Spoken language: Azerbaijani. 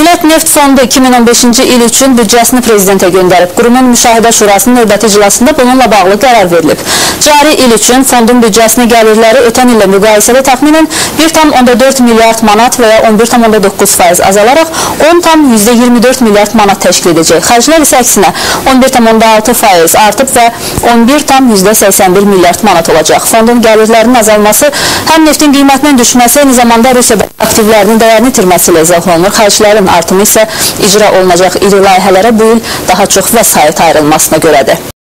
Dövlət Neft Fondu 2015-ci il üçün büdcəsini prezidentə göndərib. Qurumun müşahidə şurasının növbəti iclasında bununla bağlı qərar verilib. Cari il üçün fondun büdcəsini gəlirləri ötən illə müqayisədə təxminən 1,4 milyard manat və ya 11,9 faiz azalaraq 10,24 milyard manat təşkil edəcək. Xərclər isə əksinə 11,6 faiz artıb və 11,81 milyard manat olacaq. Fondun gəlirlərinin azalması həm neftin qiymətinin düşməsi, eyni zamanda Rusiya aktivlərinin dəyərini itirməsi ilə izah olunur. Xərclərin artımı isə icra olunacaq iri layihələrə bu il daha çox vəsait ayrılmasına görədir.